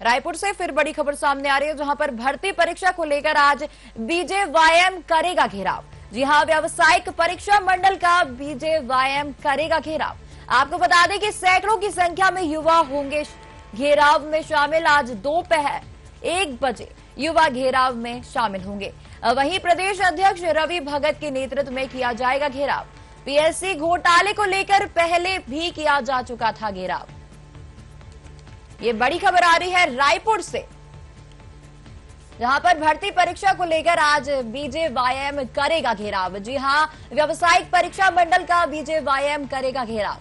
रायपुर से फिर बड़ी खबर सामने आ रही है, जहाँ पर भर्ती परीक्षा को लेकर आज बीजेवाईएम करेगा घेराव। जी हाँ, व्यावसायिक परीक्षा मंडल का बीजेवाईएम करेगा घेराव। आपको बता दें कि सैकड़ों की संख्या में युवा होंगे। घेराव में शामिल आज दोपहर एक बजे युवा घेराव में शामिल होंगे। वहीं प्रदेश अध्यक्ष रवि भगत के नेतृत्व में किया जाएगा घेराव। पीएससी घोटाले को लेकर पहले भी किया जा चुका था घेराव। ये बड़ी खबर आ रही है रायपुर से। जहाँ पर भर्ती परीक्षा को लेकर आज बीजेवाईएम करेगा घेराव। जी हाँ, व्यावसायिक परीक्षा मंडल का बीजेवाईएम करेगा घेराव।